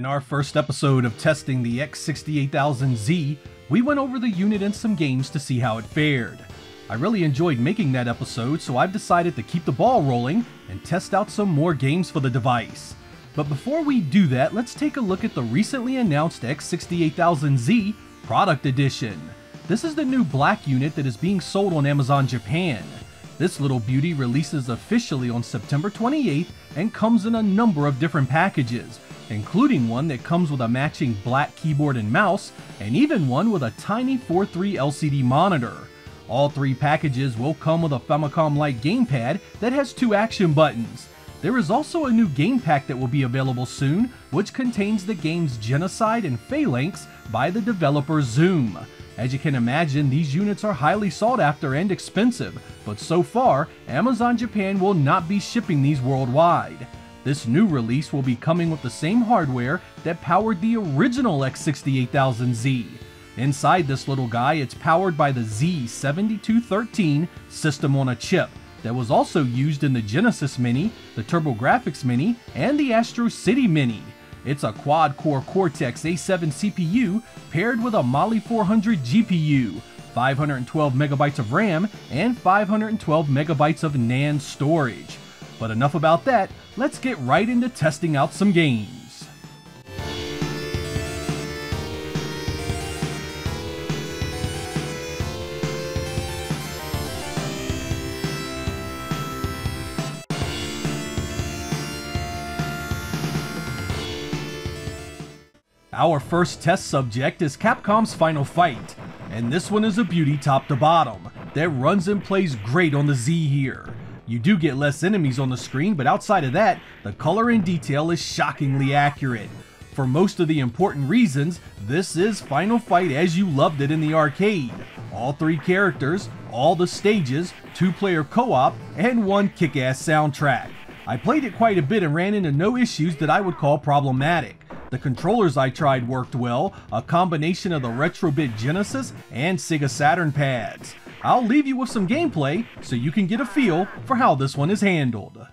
In our first episode of testing the X68000Z, we went over the unit and some games to see how it fared. I really enjoyed making that episode, so I've decided to keep the ball rolling and test out some more games for the device. But before we do that, let's take a look at the recently announced X68000Z Product Edition. This is the new black unit that is being sold on Amazon Japan. This little beauty releases officially on September 28th and comes in a number of different packages, including one that comes with a matching black keyboard and mouse, and even one with a tiny 4.3 LCD monitor. All three packages will come with a Famicom-like gamepad that has two action buttons. There is also a new game pack that will be available soon, which contains the games Genocide and Phalanx by the developer Zoom. As you can imagine, these units are highly sought after and expensive, but so far, Amazon Japan will not be shipping these worldwide. This new release will be coming with the same hardware that powered the original X68000Z. Inside this little guy, it's powered by the Z7213 system on a chip that was also used in the Genesis Mini, the TurboGrafx Mini, and the Astro City Mini. It's a quad-core Cortex A7 CPU paired with a Mali 400 GPU, 512 megabytes of RAM, and 512 megabytes of NAND storage. But enough about that, let's get right into testing out some games. Our first test subject is Capcom's Final Fight, and this one is a beauty top to bottom that runs and plays great on the Z here. You do get less enemies on the screen, but outside of that, the color and detail is shockingly accurate. For most of the important reasons, this is Final Fight as you loved it in the arcade. All three characters, all the stages, two-player co-op, and one kick-ass soundtrack. I played it quite a bit and ran into no issues that I would call problematic. The controllers I tried worked well, a combination of the Retrobit Genesis and Sega Saturn pads. I'll leave you with some gameplay so you can get a feel for how this one is handled.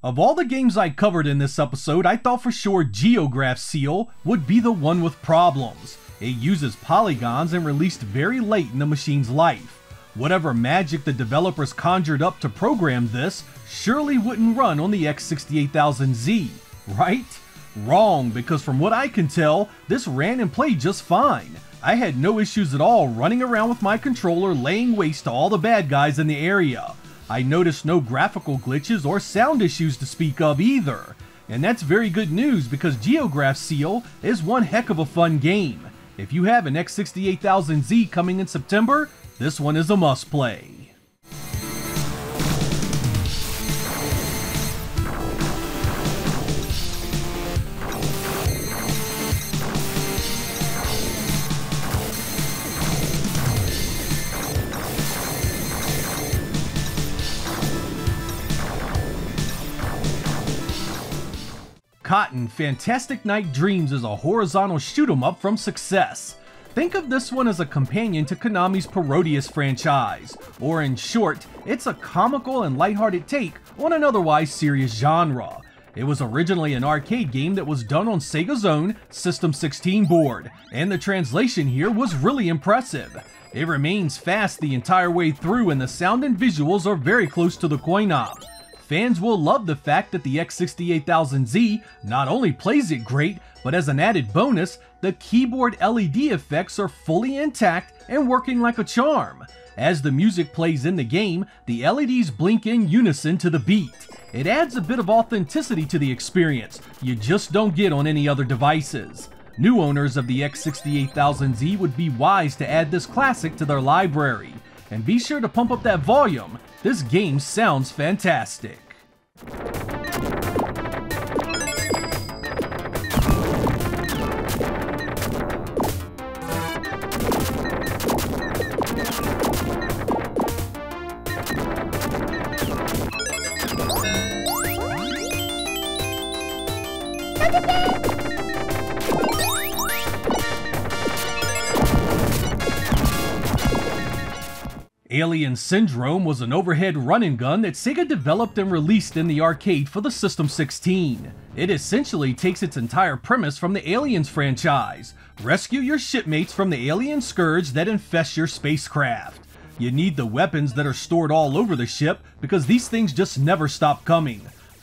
Of all the games I covered in this episode, I thought for sure Geograph Seal would be the one with problems. It uses polygons and released very late in the machine's life. Whatever magic the developers conjured up to program this surely wouldn't run on the X68000Z, right? Wrong, because from what I can tell, this ran and played just fine. I had no issues at all running around with my controller laying waste to all the bad guys in the area. I noticed no graphical glitches or sound issues to speak of either. And that's very good news because Geograph Seal is one heck of a fun game. If you have an X68000Z coming in September, this one is a must play. Cotton Fantastic Night Dreams is a horizontal shoot 'em up from Success. Think of this one as a companion to Konami's Parodius franchise, or in short, it's a comical and lighthearted take on an otherwise serious genre. It was originally an arcade game that was done on Sega's own System 16 board, and the translation here was really impressive. It remains fast the entire way through and the sound and visuals are very close to the coin-op. Fans will love the fact that the X68000Z not only plays it great, but as an added bonus, the keyboard LED effects are fully intact and working like a charm. As the music plays in the game, the LEDs blink in unison to the beat. It adds a bit of authenticity to the experience you just don't get on any other devices. New owners of the X68000Z would be wise to add this classic to their library. And be sure to pump up that volume, this game sounds fantastic. Alien Syndrome was an overhead running gun that Sega developed and released in the arcade for the System 16. It essentially takes its entire premise from the Aliens franchise. Rescue your shipmates from the alien scourge that infest your spacecraft. You need the weapons that are stored all over the ship because these things just never stop coming.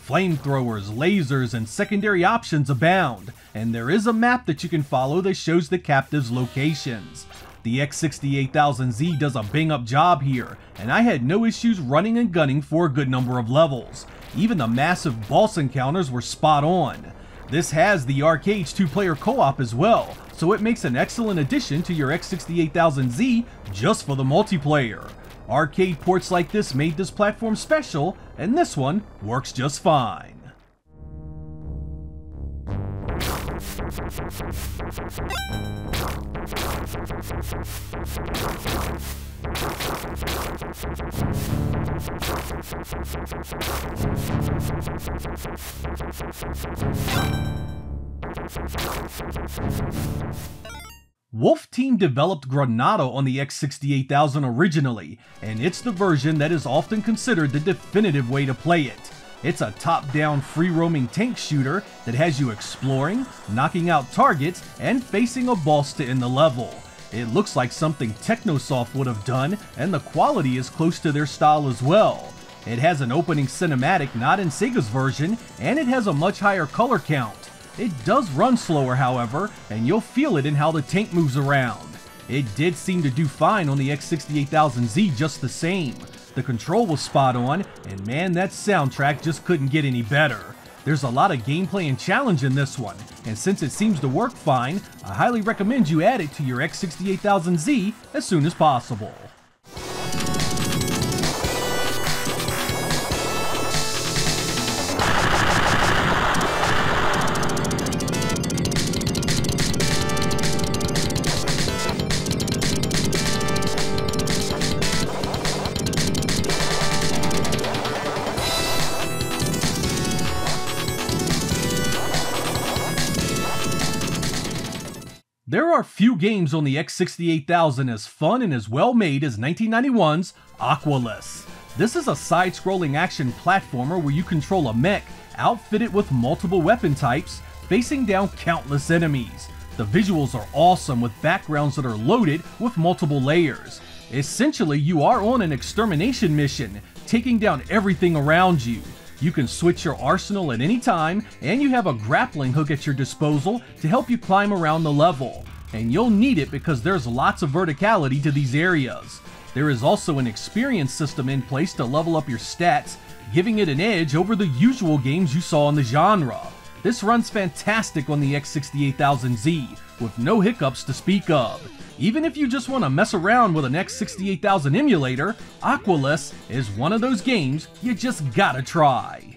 Flamethrowers, lasers, and secondary options abound, and there is a map that you can follow that shows the captives' locations. The X68000Z does a bang up job here, and I had no issues running and gunning for a good number of levels. Even the massive boss encounters were spot on. This has the arcade's two-player co-op as well, so it makes an excellent addition to your X68000Z just for the multiplayer. Arcade ports like this made this platform special, and this one works just fine. Wolf Team developed Granada on the X68000 originally, and it's the version that is often considered the definitive way to play it. It's a top-down free-roaming tank shooter that has you exploring, knocking out targets, and facing a boss to end the level. It looks like something Technosoft would have done, and the quality is close to their style as well. It has an opening cinematic not in Sega's version, and it has a much higher color count. It does run slower however, and you'll feel it in how the tank moves around. It did seem to do fine on the X68000Z just the same, the control was spot on, and man, that soundtrack just couldn't get any better. There's a lot of gameplay and challenge in this one, and since it seems to work fine, I highly recommend you add it to your X68000Z as soon as possible. Are few games on the X68000 as fun and as well made as 1991's Aquales. This is a side-scrolling action platformer where you control a mech outfitted with multiple weapon types, facing down countless enemies. The visuals are awesome with backgrounds that are loaded with multiple layers. Essentially, you are on an extermination mission, taking down everything around you. You can switch your arsenal at any time, and you have a grappling hook at your disposal to help you climb around the level. And you'll need it because there's lots of verticality to these areas. There is also an experience system in place to level up your stats, giving it an edge over the usual games you saw in the genre. This runs fantastic on the X68000Z, with no hiccups to speak of. Even if you just want to mess around with an X68000 emulator, Aquales is one of those games you just gotta try.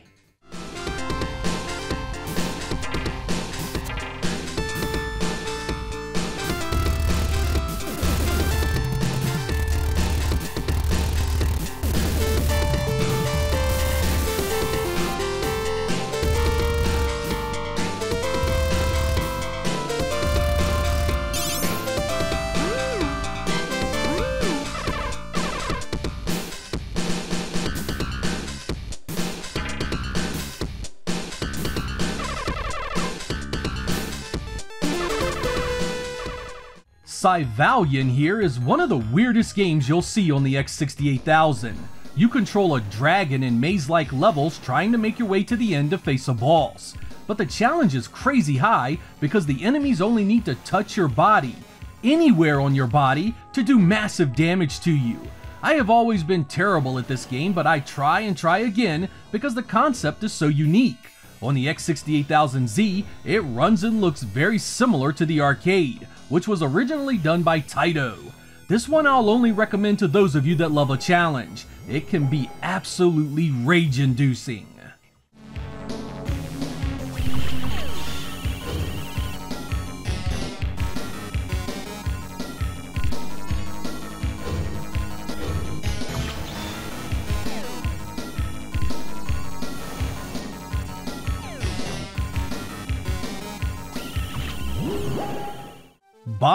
Syvalion here is one of the weirdest games you'll see on the X68000. You control a dragon in maze-like levels trying to make your way to the end to face a boss. But the challenge is crazy high because the enemies only need to touch your body, anywhere on your body, to do massive damage to you. I have always been terrible at this game, but I try and try again because the concept is so unique. On the X68000Z, it runs and looks very similar to the arcade, which was originally done by Taito. This one I'll only recommend to those of you that love a challenge. It can be absolutely rage-inducing.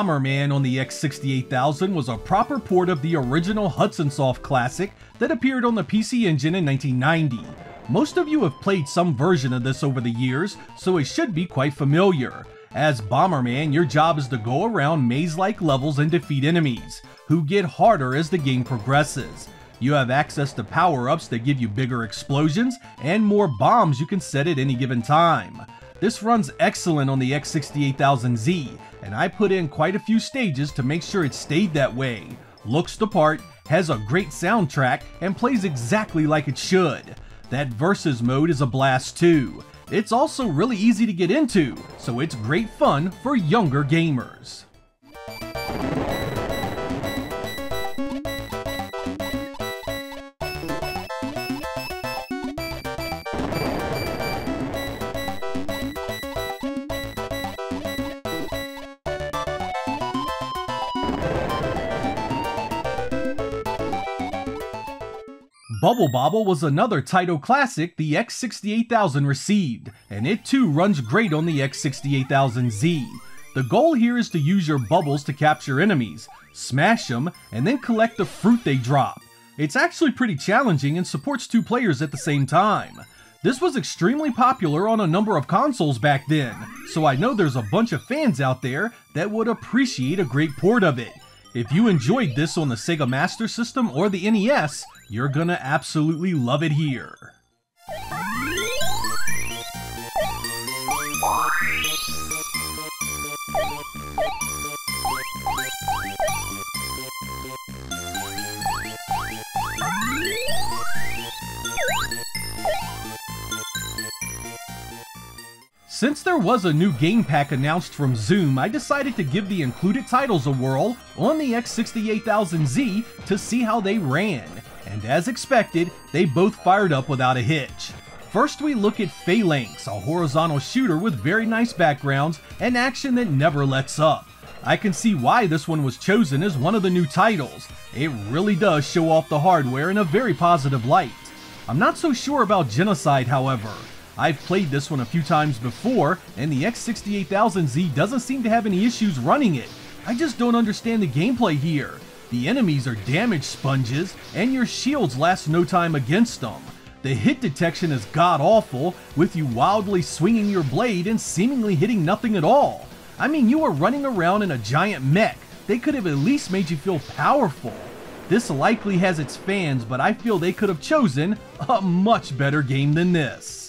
Bomberman on the X68000 was a proper port of the original Hudson Soft classic that appeared on the PC Engine in 1990. Most of you have played some version of this over the years, so it should be quite familiar. As Bomberman, your job is to go around maze-like levels and defeat enemies, who get harder as the game progresses. You have access to power-ups that give you bigger explosions and more bombs you can set at any given time. This runs excellent on the X68000Z, and I put in quite a few stages to make sure it stayed that way. Looks the part, has a great soundtrack, and plays exactly like it should. That Versus mode is a blast too. It's also really easy to get into, so it's great fun for younger gamers. Bubble Bobble was another Taito classic the X68000 received, and it too runs great on the X68000Z. The goal here is to use your bubbles to capture enemies, smash them, and then collect the fruit they drop. It's actually pretty challenging and supports two players at the same time. This was extremely popular on a number of consoles back then, so I know there's a bunch of fans out there that would appreciate a great port of it. If you enjoyed this on the Sega Master System or the NES, you're gonna absolutely love it here. Since there was a new game pack announced from Zoom, I decided to give the included titles a whirl on the X68000Z to see how they ran, and as expected, they both fired up without a hitch. First we look at Phalanx, a horizontal shooter with very nice backgrounds and action that never lets up. I can see why this one was chosen as one of the new titles. It really does show off the hardware in a very positive light. I'm not so sure about Genocide however. I've played this one a few times before, and the X68000Z doesn't seem to have any issues running it. I just don't understand the gameplay here. The enemies are damage sponges, and your shields last no time against them. The hit detection is god awful, with you wildly swinging your blade and seemingly hitting nothing at all. I mean, you are running around in a giant mech. They could have at least made you feel powerful. This likely has its fans, but I feel they could have chosen a much better game than this.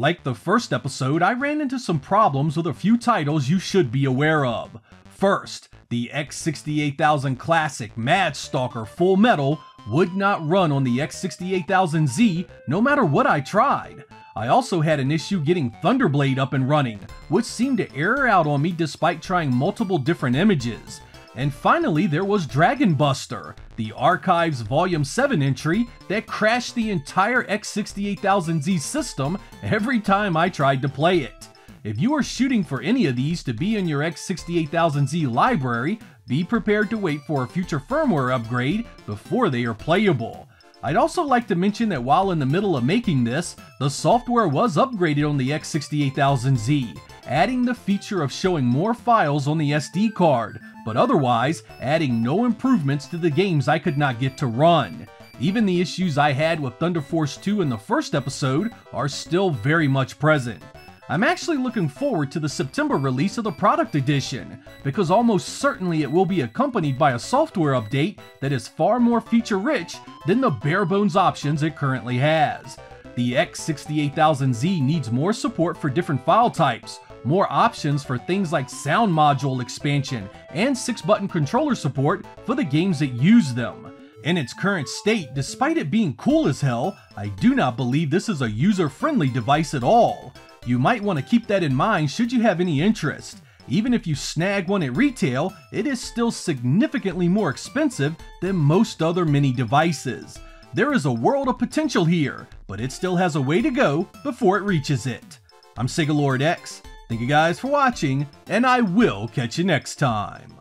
Like the first episode, I ran into some problems with a few titles you should be aware of. First, the X68000 Classic Mad Stalker Full Metal would not run on the X68000Z no matter what I tried. I also had an issue getting Thunderblade up and running, which seemed to error out on me despite trying multiple different images. And finally, there was Dragon Buster, the Archives Volume 7 entry that crashed the entire X68000Z system every time I tried to play it. If you are shooting for any of these to be in your X68000Z library, be prepared to wait for a future firmware upgrade before they are playable. I'd also like to mention that while in the middle of making this, the software was upgraded on the X68000Z, adding the feature of showing more files on the SD card, but otherwise adding no improvements to the games I could not get to run. Even the issues I had with Thunder Force 2 in the first episode are still very much present. I'm actually looking forward to the September release of the product edition, because almost certainly it will be accompanied by a software update that is far more feature rich than the bare bones options it currently has. The X68000Z needs more support for different file types, more options for things like sound module expansion, and 6-button controller support for the games that use them. In its current state, despite it being cool as hell, I do not believe this is a user-friendly device at all. You might want to keep that in mind should you have any interest. Even if you snag one at retail, it is still significantly more expensive than most other mini devices. There is a world of potential here, but it still has a way to go before it reaches it. I'm Sega Lord X, Thank you guys for watching, and I will catch you next time.